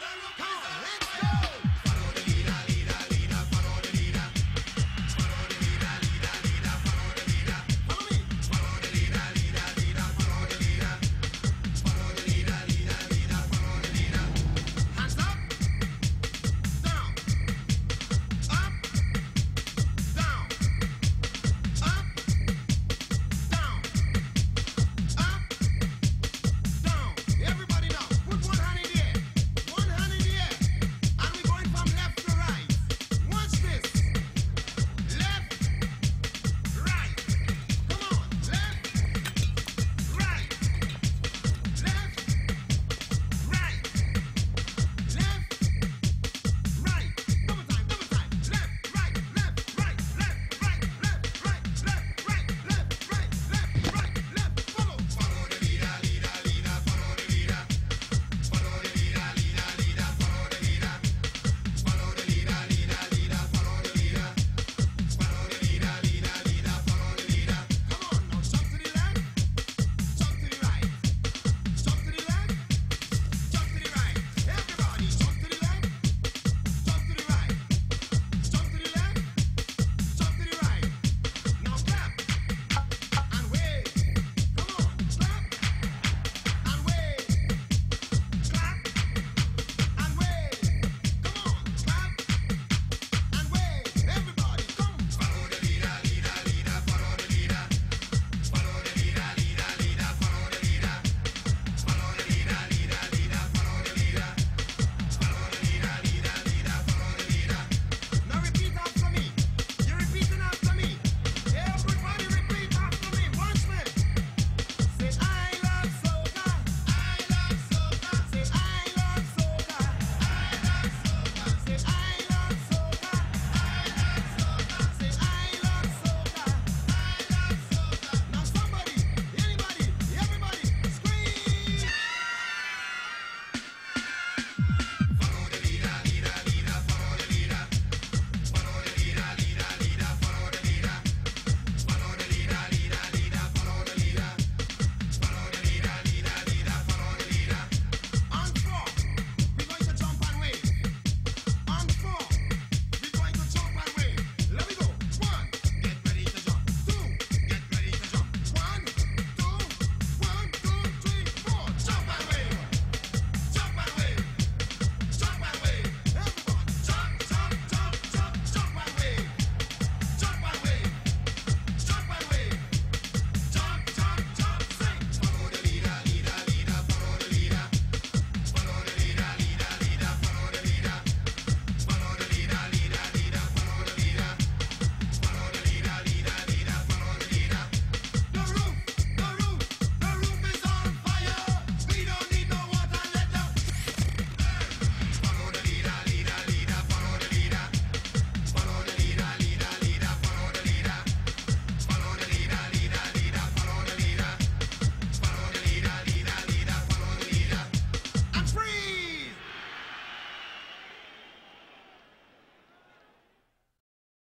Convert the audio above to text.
They will come.